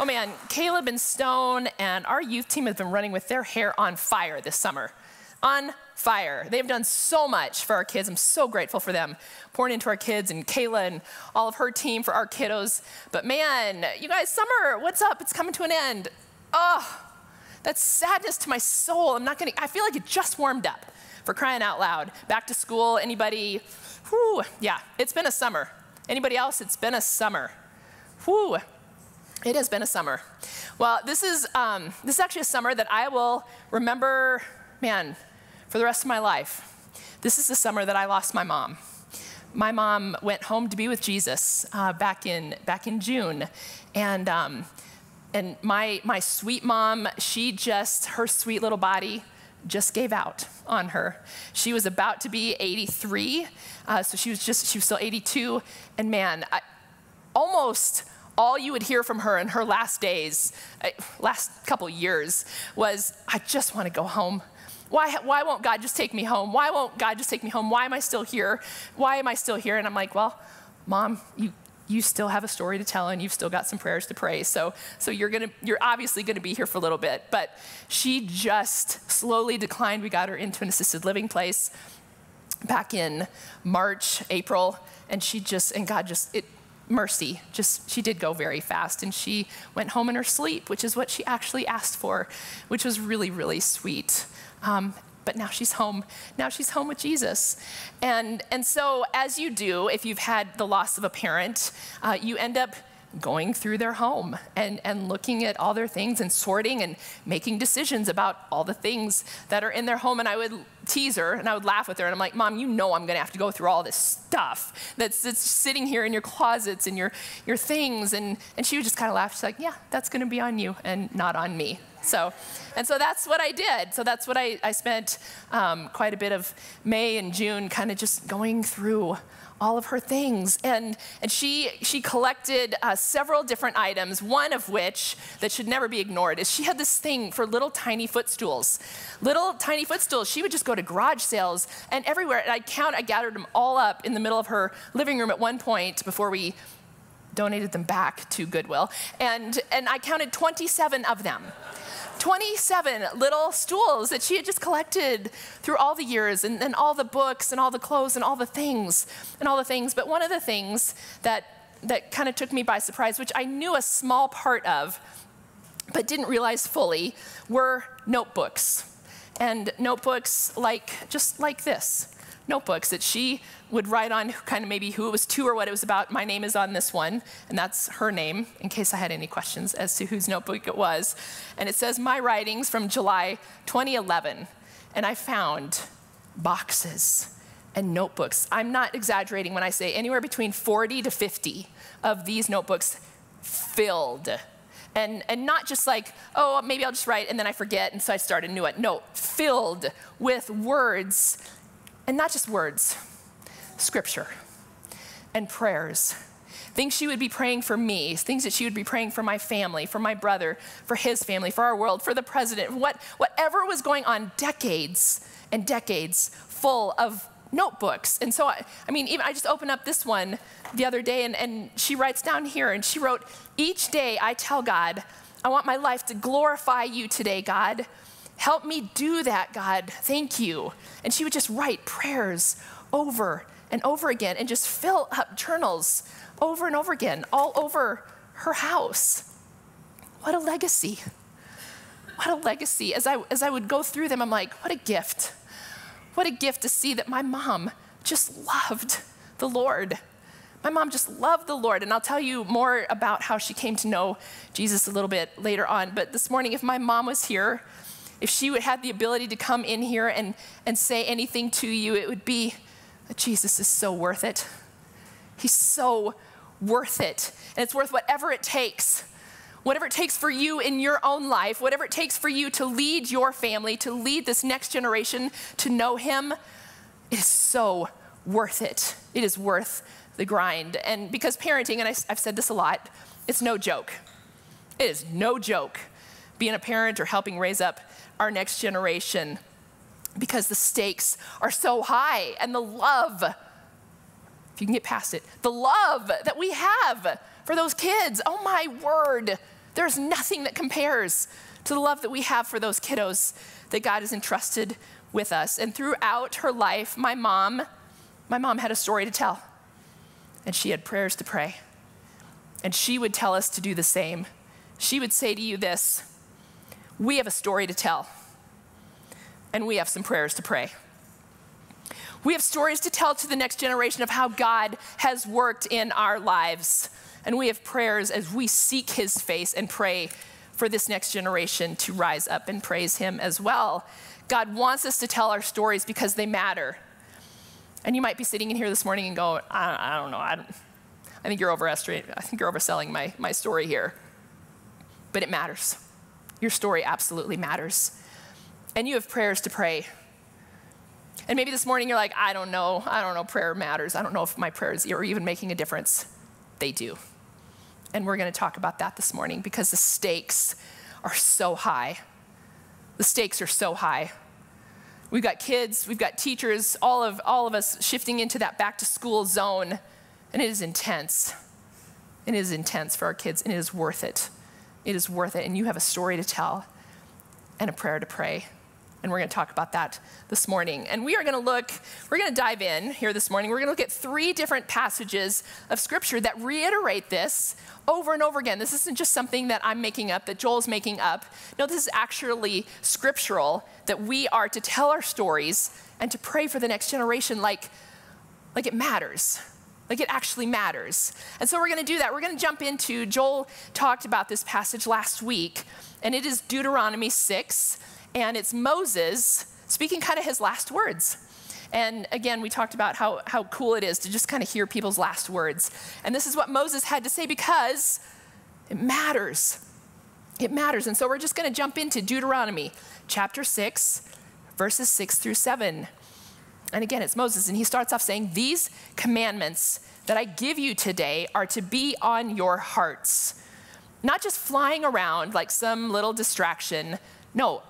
Oh man, Caleb and Stone and our youth team have been running with their hair on fire this summer. On fire. They've done so much for our kids. I'm so grateful for them pouring into our kids and Kayla and all of her team for our kiddos. But man, you guys, summer, what's up? It's coming to an end. Oh, that's sadness to my soul. I'm not gonna, I feel like it just warmed up for crying out loud. Back to school, anybody? Whew, yeah, it's been a summer. Anybody else? It's been a summer. Whew. It has been a summer. Well, this is, um, this is actually a summer that I will remember, man, for the rest of my life. This is the summer that I lost my mom. My mom went home to be with Jesus uh, back, in, back in June. And, um, and my, my sweet mom, she just, her sweet little body just gave out on her. She was about to be 83, uh, so she was just, she was still 82. And man, I, almost all you would hear from her in her last days, uh, last couple years, was, I just want to go home. Why, why won't God just take me home? Why won't God just take me home? Why am I still here? Why am I still here? And I'm like, well, mom, you, you still have a story to tell and you've still got some prayers to pray. So, so you're, gonna, you're obviously going to be here for a little bit. But she just slowly declined. We got her into an assisted living place back in March, April, and she just, and God just, it, mercy, just, she did go very fast. And she went home in her sleep, which is what she actually asked for, which was really, really sweet. Um, but now she's home. Now she's home with Jesus. And, and so, as you do, if you've had the loss of a parent, uh, you end up going through their home and, and looking at all their things and sorting and making decisions about all the things that are in their home. And I would tease her and I would laugh with her. And I'm like, Mom, you know I'm going to have to go through all this stuff that's, that's sitting here in your closets and your, your things. And, and she would just kind of laugh. She's like, Yeah, that's going to be on you and not on me. So, and so that's what I did. So that's what I, I spent um, quite a bit of May and June kind of just going through all of her things. And, and she, she collected uh, several different items, one of which that should never be ignored is she had this thing for little tiny footstools. Little tiny footstools. She would just go to garage sales and everywhere. And I count, I gathered them all up in the middle of her living room at one point before we donated them back to Goodwill. And, and I counted 27 of them. 27 little stools that she had just collected through all the years, and, and all the books, and all the clothes, and all the things, and all the things. But one of the things that, that kind of took me by surprise, which I knew a small part of, but didn't realize fully, were notebooks. And notebooks like, just like this notebooks that she would write on kind of maybe who it was to or what it was about. My name is on this one, and that's her name, in case I had any questions as to whose notebook it was. And it says, My writings from July 2011. And I found boxes and notebooks. I'm not exaggerating when I say anywhere between 40 to 50 of these notebooks filled. And, and not just like, oh, maybe I'll just write and then I forget and so I start a new one. No, filled with words and not just words, scripture and prayers. Things she would be praying for me, things that she would be praying for my family, for my brother, for his family, for our world, for the president, what, whatever was going on, decades and decades full of notebooks. And so, I, I mean, even I just opened up this one the other day, and, and she writes down here, and she wrote, Each day I tell God, I want my life to glorify you today, God. Help me do that, God. Thank you. And she would just write prayers over and over again and just fill up journals over and over again, all over her house. What a legacy. What a legacy. As I, as I would go through them, I'm like, what a gift. What a gift to see that my mom just loved the Lord. My mom just loved the Lord. And I'll tell you more about how she came to know Jesus a little bit later on. But this morning, if my mom was here, if she would have the ability to come in here and, and say anything to you, it would be Jesus is so worth it. He's so worth it. And it's worth whatever it takes. Whatever it takes for you in your own life, whatever it takes for you to lead your family, to lead this next generation to know Him, it is so worth it. It is worth the grind. And because parenting, and I, I've said this a lot, it's no joke. It is no joke being a parent or helping raise up our next generation because the stakes are so high and the love, if you can get past it, the love that we have for those kids, oh my word, There's nothing that compares to the love that we have for those kiddos that God has entrusted with us. And throughout her life, my mom, my mom had a story to tell. And she had prayers to pray. And she would tell us to do the same. She would say to you this We have a story to tell, and we have some prayers to pray. We have stories to tell to the next generation of how God has worked in our lives. And we have prayers as we seek his face and pray for this next generation to rise up and praise him as well. God wants us to tell our stories because they matter. And you might be sitting in here this morning and go, I, I don't know, I, don't, I think you're overestimating, I think you're overselling my, my story here. But it matters. Your story absolutely matters. And you have prayers to pray and maybe this morning you're like, I don't know. I don't know. Prayer matters. I don't know if my prayers are even making a difference. They do. And we're going to talk about that this morning because the stakes are so high. The stakes are so high. We've got kids, we've got teachers, all of, all of us shifting into that back to school zone. And it is intense. It is intense for our kids, and it is worth it. It is worth it. And you have a story to tell and a prayer to pray. And we're going to talk about that this morning. And we are going to look, we're going to dive in here this morning. We're going to look at three different passages of Scripture that reiterate this over and over again. This isn't just something that I'm making up, that Joel's making up. No, this is actually scriptural that we are to tell our stories and to pray for the next generation like, like it matters. Like it actually matters. And so we're going to do that. We're going to jump into, Joel talked about this passage last week, and it is Deuteronomy 6 and it's Moses speaking kind of his last words. And again, we talked about how, how cool it is to just kind of hear people's last words. And this is what Moses had to say because it matters. It matters. And so we're just going to jump into Deuteronomy chapter 6, verses 6 through 7. And again, it's Moses, and he starts off saying, These commandments that I give you today are to be on your hearts, not just flying around like some little distraction. No,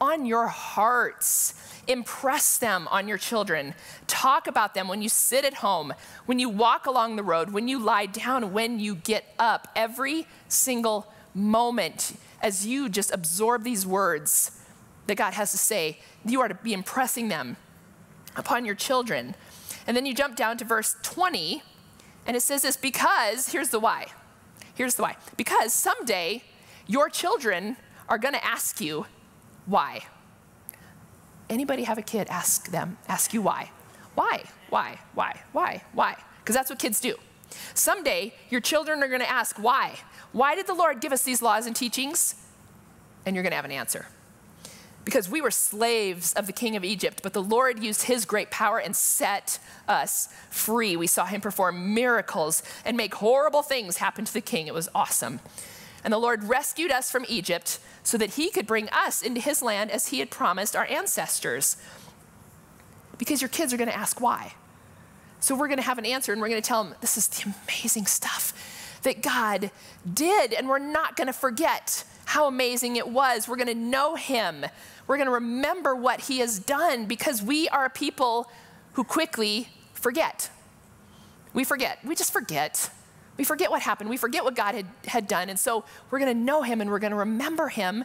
on your hearts. Impress them on your children. Talk about them when you sit at home, when you walk along the road, when you lie down, when you get up. Every single moment as you just absorb these words that God has to say, you are to be impressing them upon your children. And then you jump down to verse 20, and it says this because, here's the why. Here's the why. Because someday your children are going to ask you, why? Anybody have a kid, ask them, ask you why. Why? Why? Why? Why? Why? Because that's what kids do. Someday, your children are going to ask, why? Why did the Lord give us these laws and teachings? And you're going to have an answer. Because we were slaves of the king of Egypt, but the Lord used his great power and set us free. We saw him perform miracles and make horrible things happen to the king. It was awesome. And the Lord rescued us from Egypt so that he could bring us into his land as he had promised our ancestors. Because your kids are going to ask why. So we're going to have an answer and we're going to tell them this is the amazing stuff that God did. And we're not going to forget how amazing it was. We're going to know him. We're going to remember what he has done because we are a people who quickly forget. We forget. We just forget. We forget what happened. We forget what God had, had done. And so we're going to know him and we're going to remember him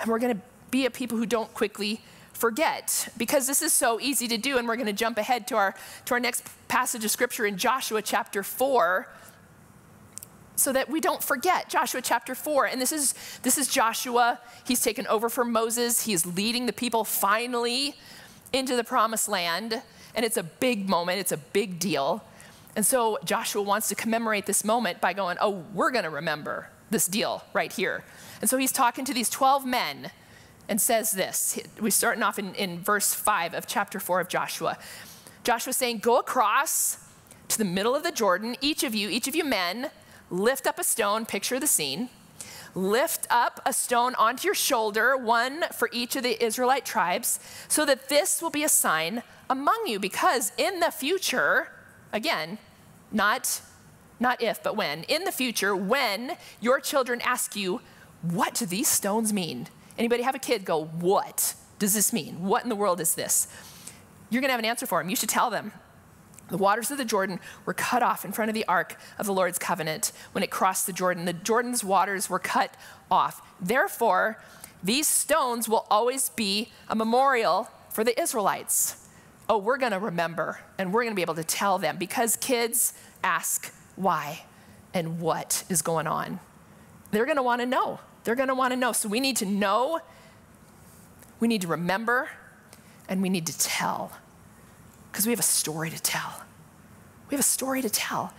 and we're going to be a people who don't quickly forget because this is so easy to do. And we're going to jump ahead to our, to our next passage of scripture in Joshua chapter 4 so that we don't forget joshua chapter 4 and this is this is joshua he's taken over from moses he's leading the people finally into the promised land and it's a big moment it's a big deal and so Joshua wants to commemorate this moment by going, oh, we're going to remember this deal right here. And so he's talking to these 12 men and says this. We're starting off in, in verse 5 of chapter 4 of Joshua. Joshua saying, Go across to the middle of the Jordan, each of you, each of you men, lift up a stone, picture the scene. Lift up a stone onto your shoulder, one for each of the Israelite tribes, so that this will be a sign among you, because in the future, Again, not, not if, but when. In the future, when your children ask you, what do these stones mean? Anybody have a kid go, what does this mean? What in the world is this? You're gonna have an answer for them. You should tell them. The waters of the Jordan were cut off in front of the ark of the Lord's covenant when it crossed the Jordan. The Jordan's waters were cut off. Therefore, these stones will always be a memorial for the Israelites. Oh, we're going to remember and we're going to be able to tell them because kids ask why and what is going on. They're going to want to know. They're going to want to know. So we need to know, we need to remember, and we need to tell because we have a story to tell. We have a story to tell.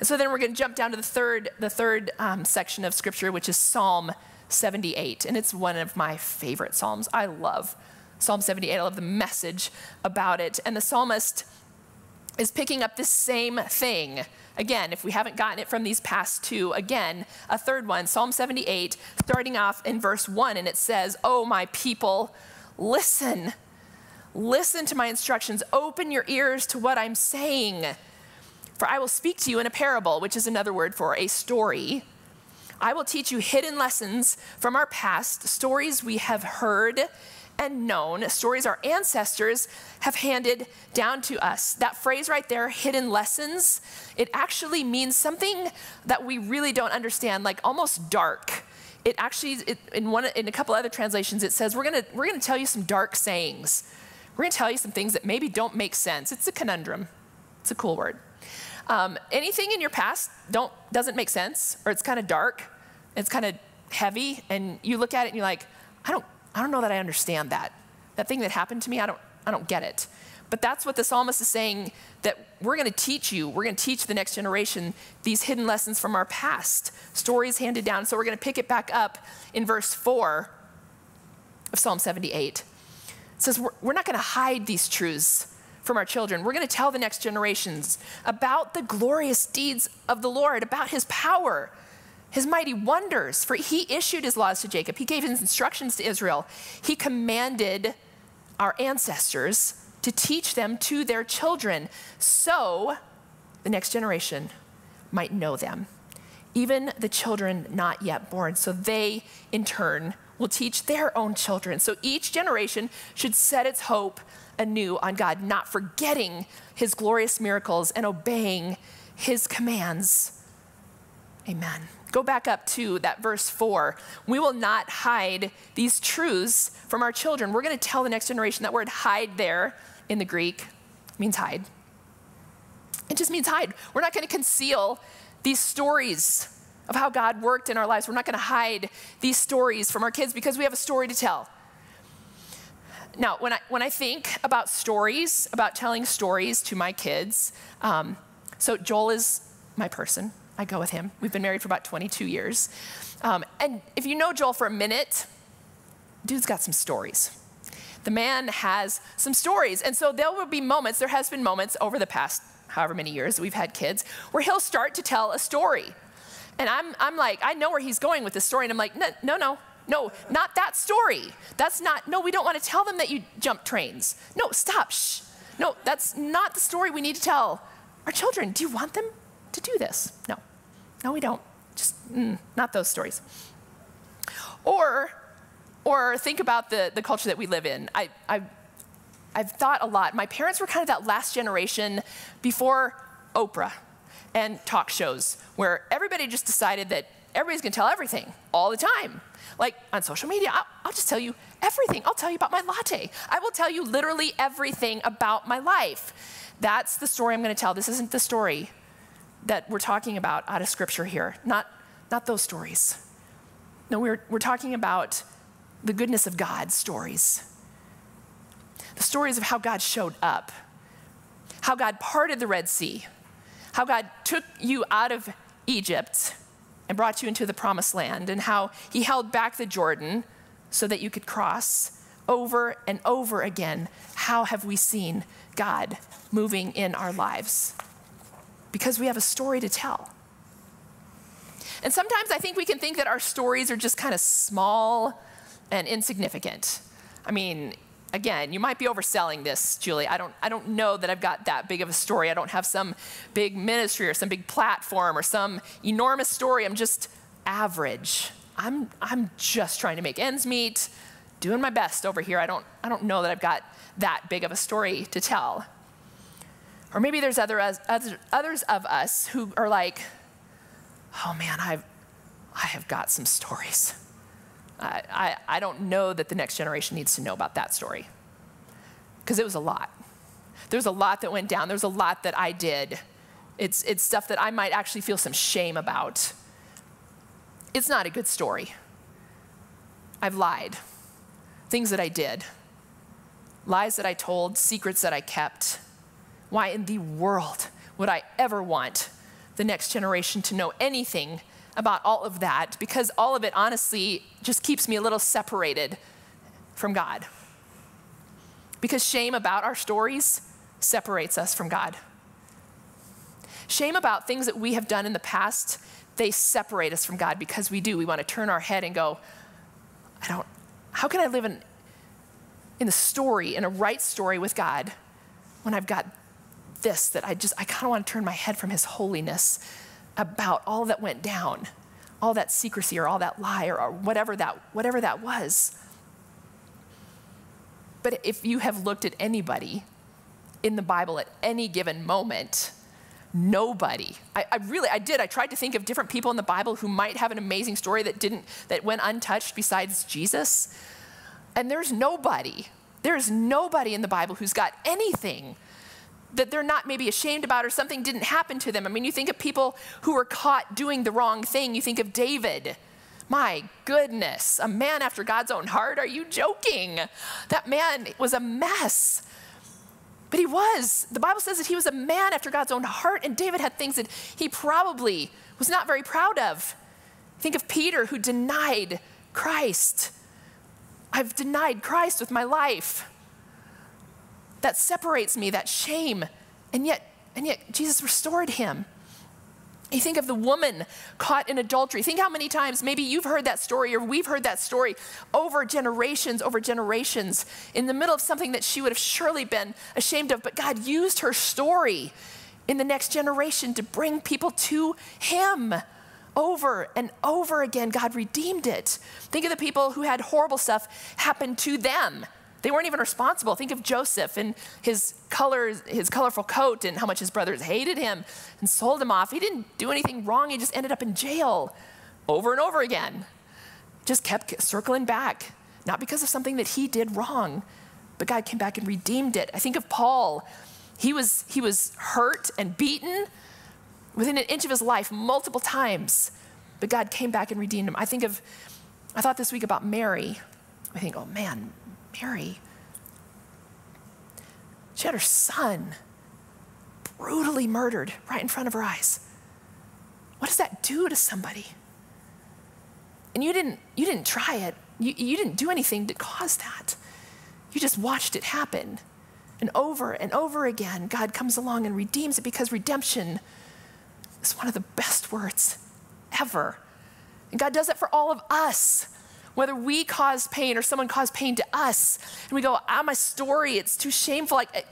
And so then we're going to jump down to the third, the third um, section of scripture, which is Psalm 78. And it's one of my favorite Psalms. I love Psalm 78. I love the message about it. And the psalmist is picking up this same thing. Again, if we haven't gotten it from these past two, again, a third one, Psalm 78, starting off in verse 1, and it says, Oh, my people, listen Listen to my instructions. Open your ears to what I'm saying. For I will speak to you in a parable, which is another word for a story. I will teach you hidden lessons from our past, stories we have heard and known, stories our ancestors have handed down to us. That phrase right there, hidden lessons, it actually means something that we really don't understand, like almost dark. It actually, it, in, one, in a couple other translations, it says, we're gonna, we're gonna tell you some dark sayings. We're to tell you some things that maybe don't make sense. It's a conundrum. It's a cool word. Um, anything in your past don't, doesn't make sense, or it's kind of dark, it's kind of heavy, and you look at it and you're like, I don't, I don't know that I understand that. That thing that happened to me, I don't, I don't get it. But that's what the psalmist is saying that we're going to teach you, we're going to teach the next generation these hidden lessons from our past, stories handed down. So we're going to pick it back up in verse 4 of Psalm 78. It says we're, we're not going to hide these truths from our children. We're going to tell the next generations about the glorious deeds of the Lord, about his power, his mighty wonders. For he issued his laws to Jacob, he gave his instructions to Israel. He commanded our ancestors to teach them to their children so the next generation might know them, even the children not yet born, so they in turn will teach their own children. So each generation should set its hope anew on God, not forgetting his glorious miracles and obeying his commands. Amen. Go back up to that verse 4. We will not hide these truths from our children. We're going to tell the next generation that word hide there in the Greek means hide. It just means hide. We're not going to conceal these stories of how God worked in our lives. We're not going to hide these stories from our kids because we have a story to tell. Now, when I, when I think about stories, about telling stories to my kids, um, so Joel is my person. I go with him. We've been married for about 22 years. Um, and if you know Joel for a minute, dude's got some stories. The man has some stories. And so there will be moments, there has been moments over the past however many years that we've had kids, where he'll start to tell a story. And I'm, I'm like, I know where he's going with this story. And I'm like, no, no, no, no, not that story. That's not, no, we don't want to tell them that you jump trains. No, stop, shh. No, that's not the story we need to tell our children. Do you want them to do this? No, no, we don't. Just mm, not those stories. Or, or think about the, the culture that we live in. I, I, I've thought a lot. My parents were kind of that last generation before Oprah and talk shows where everybody just decided that everybody's gonna tell everything all the time. Like on social media, I'll, I'll, just tell you everything. I'll tell you about my latte. I will tell you literally everything about my life. That's the story I'm gonna tell. This isn't the story that we're talking about out of scripture here, not, not those stories. No, we're, we're talking about the goodness of God stories. The stories of how God showed up, how God parted the Red Sea, how God took you out of Egypt and brought you into the promised land, and how He held back the Jordan so that you could cross over and over again. How have we seen God moving in our lives? Because we have a story to tell. And sometimes I think we can think that our stories are just kind of small and insignificant. I mean, again, you might be overselling this, Julie. I don't, I don't know that I've got that big of a story. I don't have some big ministry or some big platform or some enormous story. I'm just average. I'm, I'm just trying to make ends meet, doing my best over here. I don't, I don't know that I've got that big of a story to tell. Or maybe there's other, others of us who are like, oh man, I've, I have got some stories. I, I, I don't know that the next generation needs to know about that story because it was a lot. There's a lot that went down. There's a lot that I did. It's, it's stuff that I might actually feel some shame about. It's not a good story. I've lied, things that I did, lies that I told, secrets that I kept. Why in the world would I ever want the next generation to know anything about all of that? Because all of it, honestly, just keeps me a little separated from God. Because shame about our stories separates us from God. Shame about things that we have done in the past, they separate us from God because we do. We want to turn our head and go, I don't, how can I live in, in the story, in a right story with God, when I've got this that I just, I kind of want to turn my head from His holiness about all that went down, all that secrecy or all that lie or, or whatever, that, whatever that was. But if you have looked at anybody in the Bible at any given moment, nobody I, I, really i did i tried to think of different people in the bible who might have an amazing story that didn't that went untouched besides jesus and there's nobody there's nobody in the bible who's got anything that they're not maybe ashamed about or something didn't happen to them i mean you think of people who were caught doing the wrong thing you think of david my goodness, a man after God's own heart? Are you joking? That man was a mess. But he was. The Bible says that he was a man after God's own heart, and David had things that he probably was not very proud of. Think of Peter who denied Christ. I've denied Christ with my life. That separates me, that shame. And yet, and yet Jesus restored him. You think of the woman caught in adultery. Think how many times maybe you've heard that story or we've heard that story over generations, over generations, in the middle of something that she would have surely been ashamed of. But God used her story in the next generation to bring people to Him over and over again. God redeemed it. Think of the people who had horrible stuff happen to them they weren't even responsible. Think of Joseph and his colors, his colorful coat, and how much his brothers hated him and sold him off. He didn't do anything wrong. He just ended up in jail over and over again. Just kept circling back, not because of something that he did wrong, but God came back and redeemed it. I think of Paul. He was, he was hurt and beaten within an inch of his life multiple times, but God came back and redeemed him. I think of, I thought this week about Mary. I think, oh man, Mary, she had her son brutally murdered right in front of her eyes. What does that do to somebody? And you didn't, you didn't try it. You, you didn't do anything to cause that. You just watched it happen. And over and over again, God comes along and redeems it because redemption is one of the best words ever. And God does it for all of us whether we cause pain or someone caused pain to us, and we go, ah, my story, it's too shameful. Like, eh,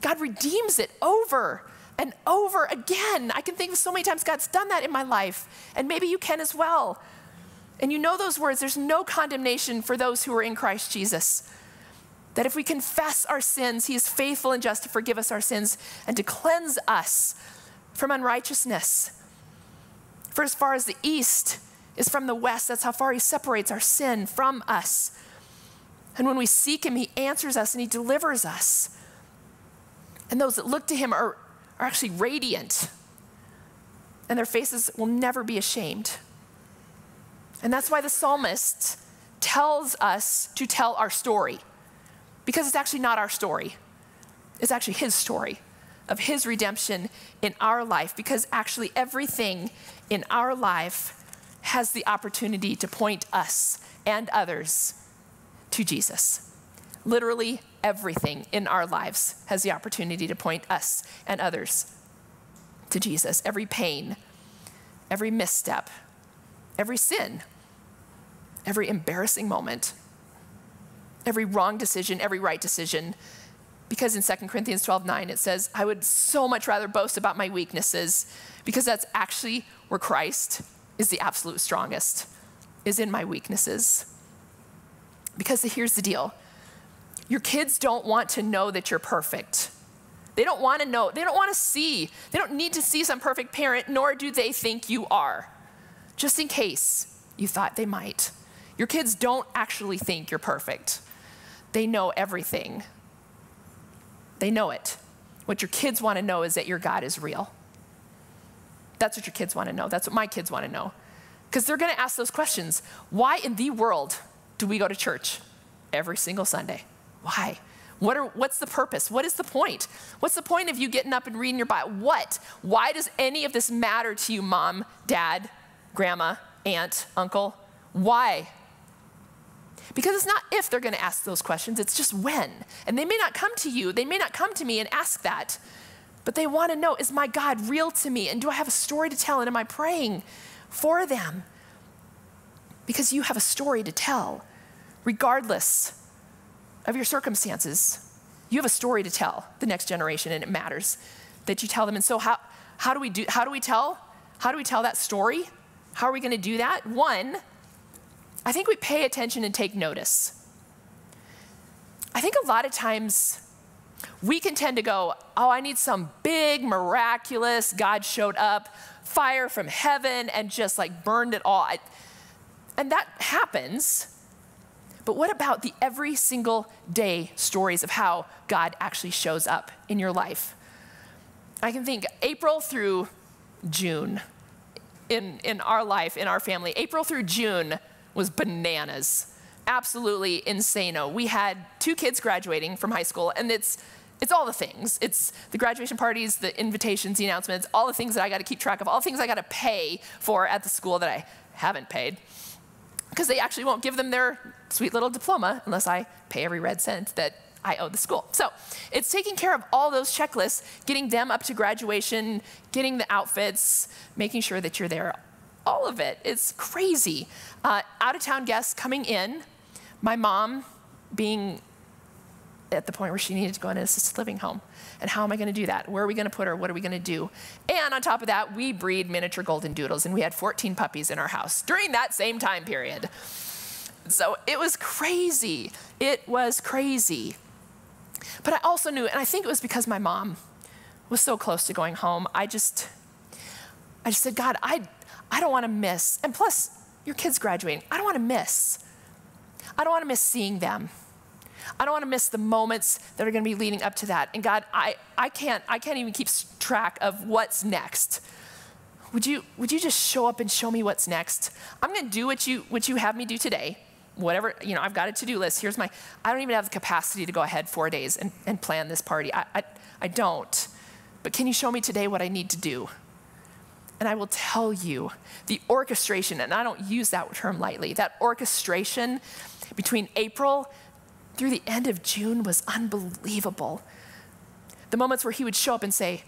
God redeems it over and over again. I can think of so many times God's done that in my life, and maybe you can as well. And you know those words there's no condemnation for those who are in Christ Jesus. That if we confess our sins, He is faithful and just to forgive us our sins and to cleanse us from unrighteousness. For as far as the east is from the west. That's how far he separates our sin from us. And when we seek him, he answers us and he delivers us. And those that look to him are, are actually radiant, and their faces will never be ashamed. And that's why the psalmist tells us to tell our story, because it's actually not our story, it's actually his story of his redemption in our life, because actually everything in our life has the opportunity to point us and others to Jesus. Literally everything in our lives has the opportunity to point us and others to Jesus. Every pain, every misstep, every sin, every embarrassing moment, every wrong decision, every right decision. Because in 2 Corinthians 12 9, it says, I would so much rather boast about my weaknesses because that's actually where Christ is the absolute strongest, is in my weaknesses. Because here's the deal your kids don't want to know that you're perfect. They don't want to know. They don't want to see. They don't need to see some perfect parent, nor do they think you are. Just in case you thought they might. Your kids don't actually think you're perfect. They know everything. They know it. What your kids want to know is that your God is real. That's what your kids want to know. That's what my kids want to know. Because they're going to ask those questions. Why in the world do we go to church every single Sunday? Why? What are, what's the purpose? What is the point? What's the point of you getting up and reading your Bible? What? Why does any of this matter to you, mom, dad, grandma, aunt, uncle? Why? Because it's not if they're going to ask those questions, it's just when. And they may not come to you, they may not come to me and ask that, but they want to know is my God real to me? And do I have a story to tell? And am I praying for them? Because you have a story to tell, regardless of your circumstances. You have a story to tell the next generation, and it matters that you tell them. And so, how, how do we do? How do we tell? How do we tell that story? How are we going to do that? One, I think we pay attention and take notice. I think a lot of times we can tend to go, oh, I need some big, miraculous, God showed up, fire from heaven, and just like burned it all. I, and that happens. But what about the every single day stories of how God actually shows up in your life? I can think April through June in, in our life, in our family, April through June was bananas. Absolutely insano. We had two kids graduating from high school, and it's it's all the things. It's the graduation parties, the invitations, the announcements, all the things that I got to keep track of, all the things I got to pay for at the school that I haven't paid. Because they actually won't give them their sweet little diploma unless I pay every red cent that I owe the school. So it's taking care of all those checklists, getting them up to graduation, getting the outfits, making sure that you're there. All of it. It's crazy. Uh, out of town guests coming in, my mom being at the point where she needed to go in an assisted living home. And how am I going to do that? Where are we going to put her? What are we going to do? And on top of that, we breed miniature golden doodles, and we had 14 puppies in our house during that same time period. So it was crazy. It was crazy. But I also knew, and I think it was because my mom was so close to going home, I just, I just said, God, I, I don't want to miss. And plus, your kid's graduating. I don't want to miss. I don't want to miss seeing them. I don't want to miss the moments that are going to be leading up to that. And God, I, I, can't, I can't even keep track of what's next. Would you, would you just show up and show me what's next? I'm going to do what you, what you have me do today. Whatever, you know, I've got a to do list. Here's my, I don't even have the capacity to go ahead four days and, and plan this party. I, I, I don't. But can you show me today what I need to do? And I will tell you the orchestration, and I don't use that term lightly, that orchestration between April through the end of June was unbelievable. The moments where he would show up and say,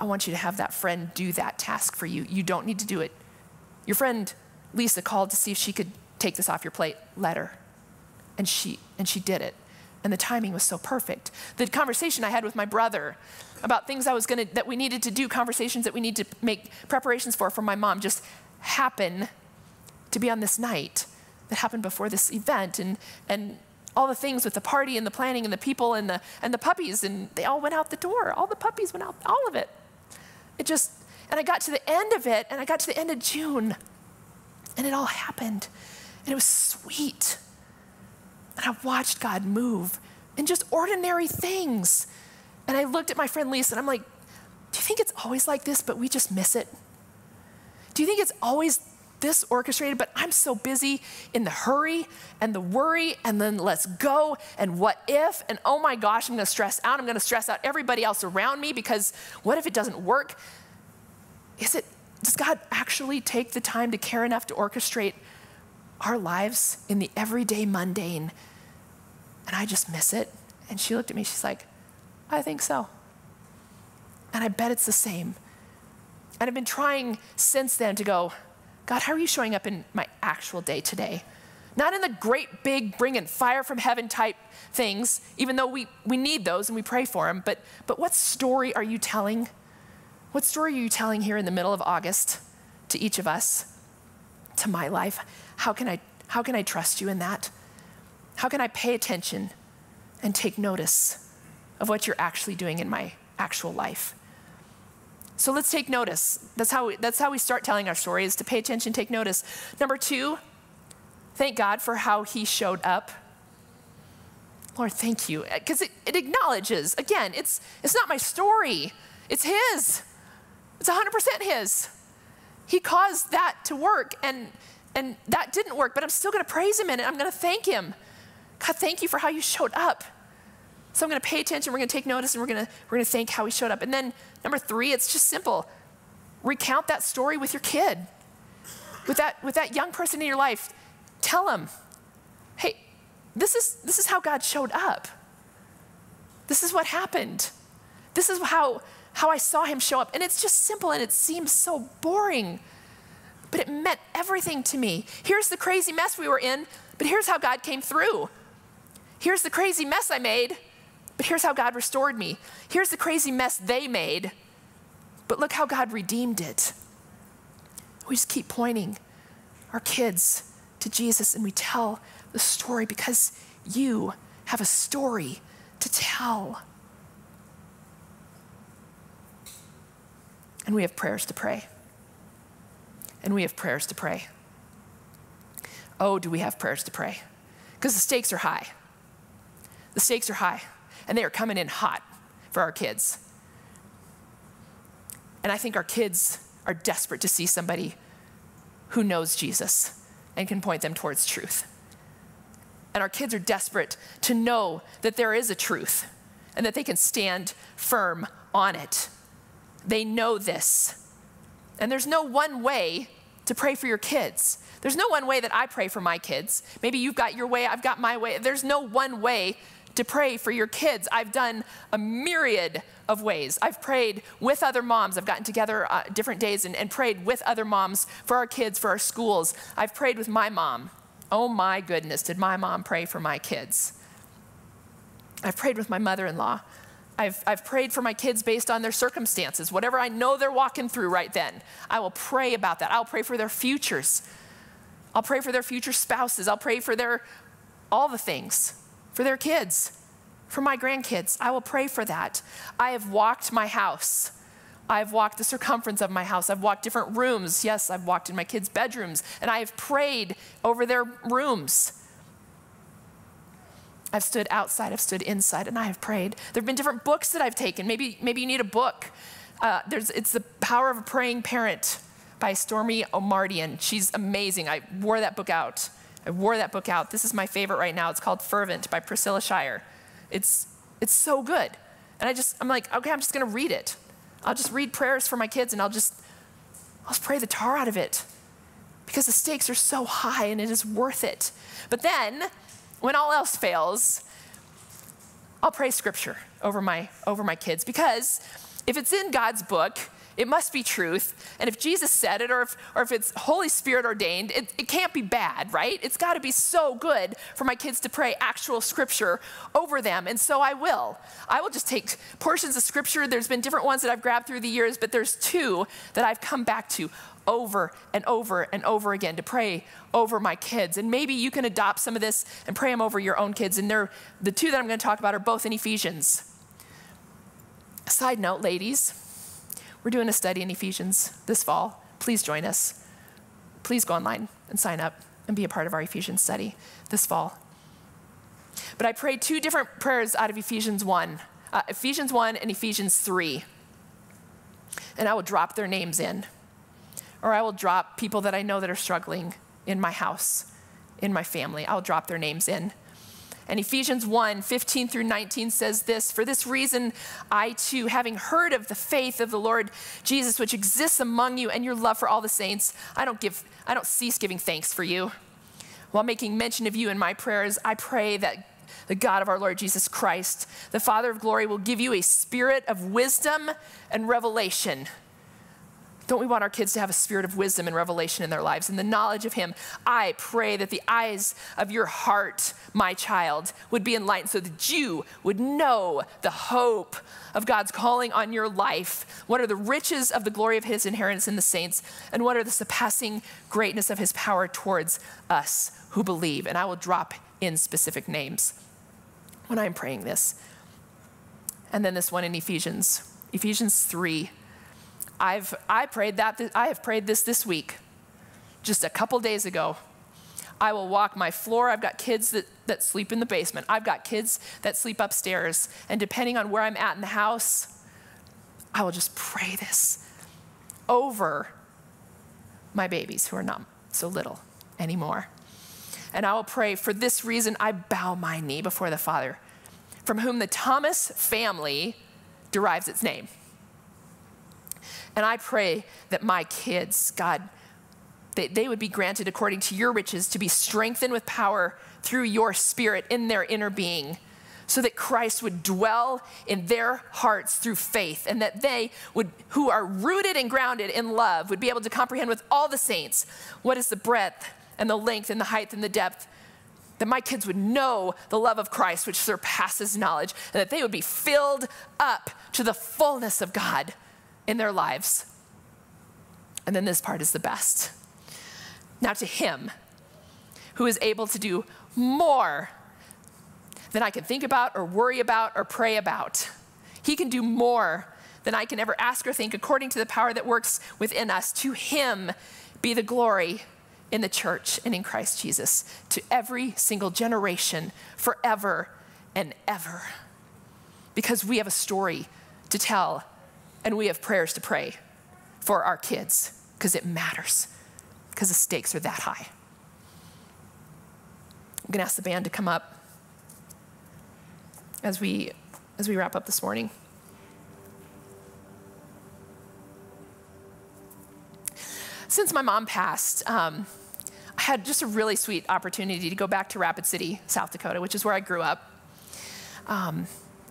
I want you to have that friend do that task for you. You don't need to do it. Your friend Lisa called to see if she could take this off your plate. Let her. And she, and she did it. And the timing was so perfect. The conversation I had with my brother about things I was gonna, that we needed to do, conversations that we need to make preparations for for my mom just happen to be on this night that happened before this event. And, and all the things with the party and the planning and the people and the, and the puppies, and they all went out the door. All the puppies went out, all of it. It just, and I got to the end of it, and I got to the end of June, and it all happened. And it was sweet. And I watched God move in just ordinary things. And I looked at my friend Lisa, and I'm like, do you think it's always like this, but we just miss it? Do you think it's always this orchestrated, but I'm so busy in the hurry and the worry and then let's go and what if and oh my gosh, I'm gonna stress out. I'm gonna stress out everybody else around me because what if it doesn't work? Is it, does God actually take the time to care enough to orchestrate our lives in the everyday mundane? And I just miss it. And she looked at me, she's like, I think so. And I bet it's the same. And I've been trying since then to go, God, how are you showing up in my actual day today? Not in the great big bringing fire from heaven type things, even though we, we need those and we pray for them, but, but what story are you telling? What story are you telling here in the middle of August to each of us, to my life? How can I, how can I trust you in that? How can I pay attention and take notice of what you're actually doing in my actual life. So let's take notice. That's how we, that's how we start telling our story is to pay attention, take notice. Number 2, thank God for how he showed up. Lord, thank you. Because it, it acknowledges, again, it's, it's not my story, it's his. It's 100% his. He caused that to work, and, and that didn't work, but I'm still going to praise him in it. I'm going to thank him. God, thank you for how you showed up. So I'm going to pay attention, we're going to take notice, and we're going to, we're going to thank how he showed up. And then number three, it's just simple. Recount that story with your kid, with that, with that young person in your life. Tell them, hey, this is, this is how God showed up. This is what happened. This is how, how I saw him show up. And it's just simple and it seems so boring, but it meant everything to me. Here's the crazy mess we were in, but here's how God came through. Here's the crazy mess I made, but here's how God restored me. Here's the crazy mess they made, but look how God redeemed it. We just keep pointing our kids to Jesus and we tell the story because you have a story to tell. And we have prayers to pray. And we have prayers to pray. Oh, do we have prayers to pray? Because the stakes are high. The stakes are high, and they are coming in hot for our kids. And I think our kids are desperate to see somebody who knows Jesus and can point them towards truth. And our kids are desperate to know that there is a truth and that they can stand firm on it. They know this. And there's no one way to pray for your kids. There's no one way that I pray for my kids. Maybe you've got your way, I've got my way. There's no one way to pray for your kids. I've done a myriad of ways. I've prayed with other moms. I've gotten together uh, different days and, and prayed with other moms for our kids, for our schools. I've prayed with my mom. Oh my goodness, did my mom pray for my kids? I've prayed with my mother in law. I've, I've prayed for my kids based on their circumstances. Whatever I know they're walking through right then, I will pray about that. I'll pray for their futures. I'll pray for their future spouses. I'll pray for their, all the things, for their kids, for my grandkids. I will pray for that. I have walked my house. I've walked the circumference of my house. I've walked different rooms. Yes, I've walked in my kids' bedrooms, and I have prayed over their rooms. I've stood outside, I've stood inside, and I have prayed. There have been different books that I've taken. Maybe, maybe you need a book. Uh, there's, it's The Power of a Praying Parent by Stormie Omartian. She's amazing. I wore that book out. I wore that book out. This is my favorite right now. It's called Fervent by Priscilla Shirer. It's, it's so good. And I just, I'm like, okay, I'm just going to read it. I'll just read prayers for my kids and I'll just, I'll just pray the tar out of it because the stakes are so high and it is worth it. But then, when all else fails, I'll pray scripture over my, over my kids because if it's in God's book, it must be truth. And if Jesus said it, or if, or if it's Holy Spirit ordained, it, it can't be bad, right? It's got to be so good for my kids to pray actual scripture over them. And so I will. I will just take portions of scripture. There's been different ones that I've grabbed through the years, but there's two that I've come back to over and over and over again to pray over my kids. And maybe you can adopt some of this and pray them over your own kids. And they're, the two that I'm going to talk about are both in Ephesians. Side note, ladies, we're doing a study in Ephesians this fall. Please join us. Please go online and sign up and be a part of our Ephesians study this fall. But I prayed two different prayers out of Ephesians 1 uh, Ephesians 1 and Ephesians 3. And I will drop their names in. Or I will drop people that I know that are struggling in my house, in my family. I'll drop their names in. And Ephesians 1 15 through 19 says this For this reason, I too, having heard of the faith of the Lord Jesus, which exists among you, and your love for all the saints, I don't, give, I don't cease giving thanks for you. While making mention of you in my prayers, I pray that the God of our Lord Jesus Christ, the Father of glory, will give you a spirit of wisdom and revelation don't we want our kids to have a spirit of wisdom and revelation in their lives and the knowledge of Him? I pray that the eyes of your heart, my child, would be enlightened so that you would know the hope of God's calling on your life. What are the riches of the glory of His inheritance in the saints? And what are the surpassing greatness of His power towards us who believe? And I will drop in specific names when I'm praying this. And then this one in Ephesians, Ephesians 3. I've I prayed that I have prayed this this week. Just a couple days ago. I will walk my floor. I've got kids that, that sleep in the basement. I've got kids that sleep upstairs. And depending on where I'm at in the house, I will just pray this over my babies who are not so little anymore. And I will pray, for this reason, I bow my knee before the Father, from whom the Thomas family derives its name. And I pray that my kids, God, they, they would be granted according to your riches to be strengthened with power through your spirit in their inner being so that Christ would dwell in their hearts through faith, and that they would, who are rooted and grounded in love, would be able to comprehend with all the saints what is the breadth and the length and the height and the depth. That my kids would know the love of Christ, which surpasses knowledge, and that they would be filled up to the fullness of God in their lives. And then this part is the best. Now, to Him who is able to do more than I can think about or worry about or pray about. He can do more than I can ever ask or think according to the power that works within us. To Him be the glory in the church and in Christ Jesus to every single generation forever and ever. Because we have a story to tell and we have prayers to pray for our kids because it matters, because the stakes are that high. I'm going to ask the band to come up as we, as we wrap up this morning. Since my mom passed, um, I had just a really sweet opportunity to go back to Rapid City, South Dakota, which is where I grew up. Um,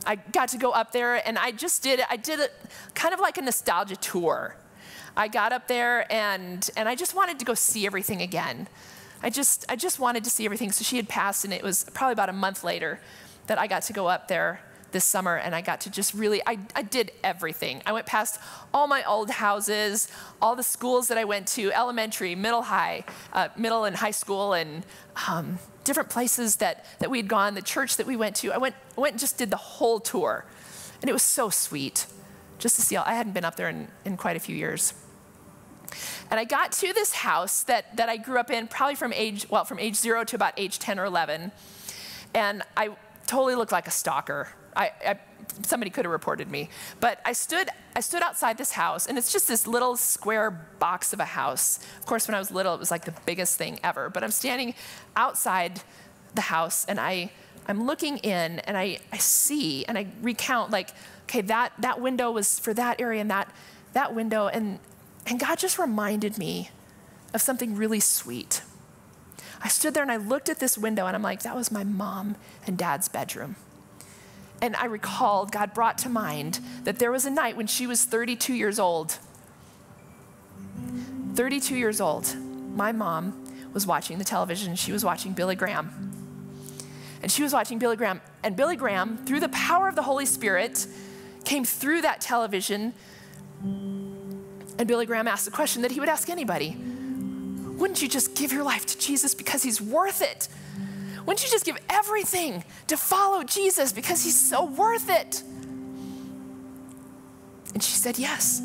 I got to go up there and I just did, I did a, kind of like a nostalgia tour. I got up there and, and I just wanted to go see everything again. I just, I just wanted to see everything. So she had passed and it was probably about a month later that I got to go up there this summer and I got to just really, I, I did everything. I went past all my old houses, all the schools that I went to, elementary, middle high, uh, middle and high school, and um, different places that, that we had gone, the church that we went to. I went, went and just did the whole tour. And it was so sweet just to see all, I hadn't been up there in, in quite a few years. And I got to this house that, that I grew up in probably from age, well, from age zero to about age 10 or 11. And I totally looked like a stalker. I, I, somebody could have reported me. But I stood, I stood outside this house, and it's just this little square box of a house. Of course, when I was little, it was like the biggest thing ever. But I'm standing outside the house, and I, I'm looking in, and I, I see, and I recount, like, okay, that, that window was for that area, and that, that window. And, and God just reminded me of something really sweet. I stood there and I looked at this window and I'm like, that was my mom and dad's bedroom. And I recalled, God brought to mind that there was a night when she was 32 years old. 32 years old, my mom was watching the television. She was watching Billy Graham. And she was watching Billy Graham. And Billy Graham, through the power of the Holy Spirit, came through that television. And Billy Graham asked the question that he would ask anybody wouldn't you just give your life to Jesus because he's worth it? Wouldn't you just give everything to follow Jesus because he's so worth it? And she said, Yes.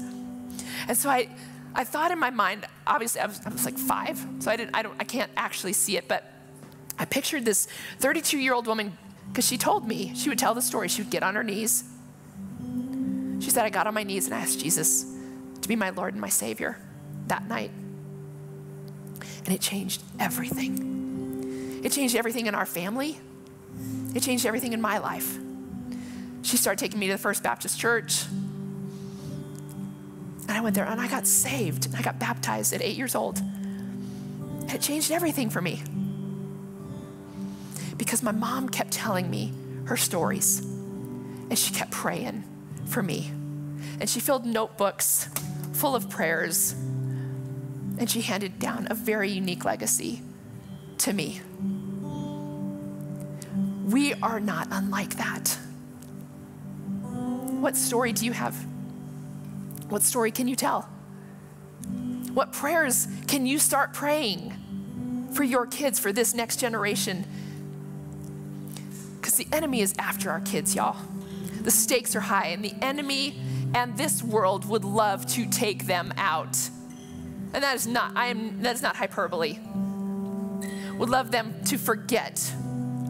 And so I, I thought in my mind, obviously I was, I was like five, so I, didn't, I, don't, I can't actually see it, but I pictured this 32 year old woman because she told me, she would tell the story, she would get on her knees. She said, I got on my knees and asked Jesus to be my Lord and my Savior that night. And it changed everything. It changed everything in our family. It changed everything in my life. She started taking me to the First Baptist Church. And I went there and I got saved. I got baptized at eight years old. And it changed everything for me. Because my mom kept telling me her stories. And she kept praying for me. And she filled notebooks full of prayers and she handed down a very unique legacy to me. We are not unlike that. What story do you have? What story can you tell? What prayers can you start praying for your kids, for this next generation? Because the enemy is after our kids, y'all. The stakes are high, and the enemy and this world would love to take them out. And that is not, I am, that is not hyperbole. Would love them to forget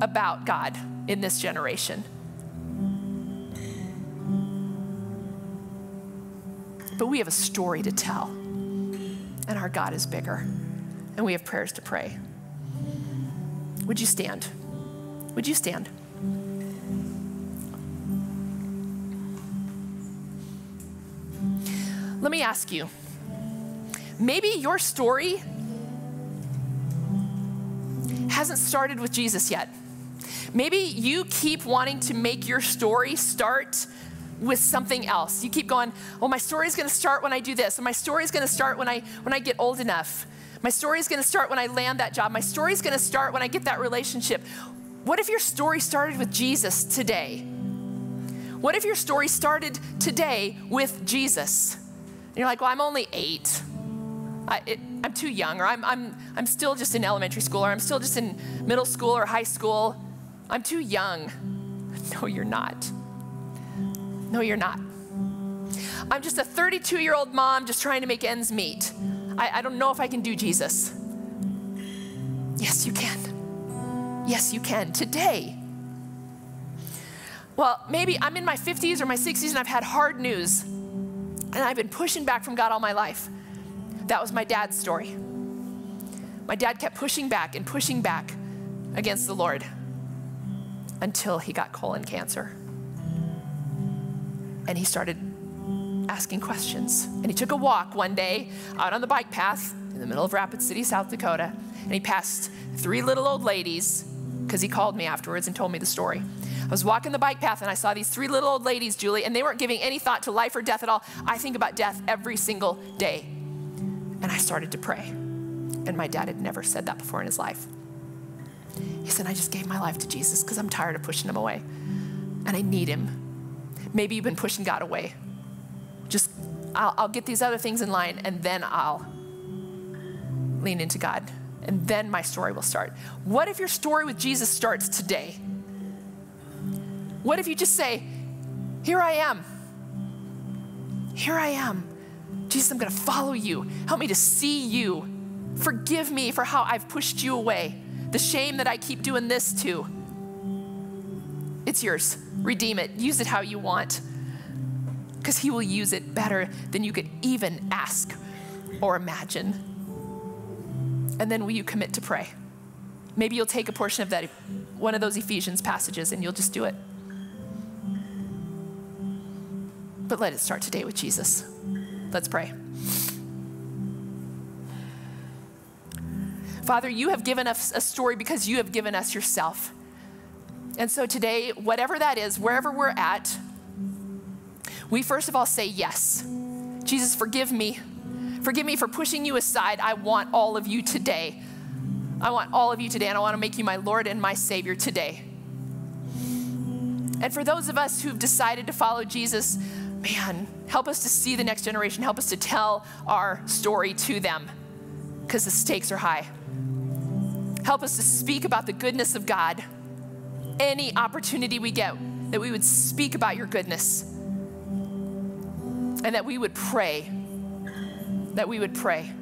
about God in this generation. But we have a story to tell, and our God is bigger, and we have prayers to pray. Would you stand? Would you stand? Let me ask you maybe your story hasn't started with Jesus yet. Maybe you keep wanting to make your story start with something else. You keep going, well, my story is going to start when I do this, and my story is going to start when I when I get old enough. My story is going to start when I land that job. My story is going to start when I get that relationship. What if your story started with Jesus today? What if your story started today with Jesus? And you're like, well, I'm only eight. I, am too young, or I'm, I'm, I'm still just in elementary school, or I'm still just in middle school or high school. I'm too young. No, you're not. No, you're not. I'm just a 32 year old mom just trying to make ends meet. I, I don't know if I can do Jesus. Yes, you can. Yes, you can. Today. Well, maybe I'm in my 50s or my 60s and I've had hard news and I've been pushing back from God all my life. That was my dad's story. My dad kept pushing back and pushing back against the Lord until he got colon cancer and he started asking questions. And he took a walk one day out on the bike path in the middle of Rapid City, South Dakota, and he passed three little old ladies because he called me afterwards and told me the story. I was walking the bike path and I saw these three little old ladies, Julie, and they weren't giving any thought to life or death at all. I think about death every single day. And I started to pray. And my dad had never said that before in his life. He said, I just gave my life to Jesus because I'm tired of pushing him away. And I need him Maybe you've been pushing God away. Just, I'll, I'll get these other things in line and then I'll lean into God. And then my story will start. What if your story with Jesus starts today? What if you just say, Here I am. Here I am. Jesus, I'm going to follow you. Help me to see you. Forgive me for how I've pushed you away. The shame that I keep doing this to. It's yours. Redeem it. Use it how you want. Because He will use it better than you could even ask or imagine. And then will you commit to pray? Maybe you'll take a portion of that, one of those Ephesians passages, and you'll just do it. But let it start today with Jesus. Let's pray. Father, you have given us a story because you have given us yourself. And so today, whatever that is, wherever we're at, we first of all say yes. Jesus, forgive me. Forgive me for pushing you aside. I want all of you today. I want all of you today, and I want to make you my Lord and my Savior today. And for those of us who've decided to follow Jesus, man, help us to see the next generation. Help us to tell our story to them because the stakes are high. Help us to speak about the goodness of God any opportunity we get, that we would speak about your goodness and that we would pray. That we would pray.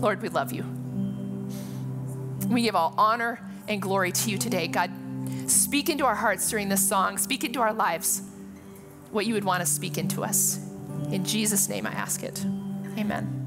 Lord, we love you. We give all honor and glory to you today. God, speak into our hearts during this song, speak into our lives what you would want to speak into us. In Jesus' name, I ask it. Amen.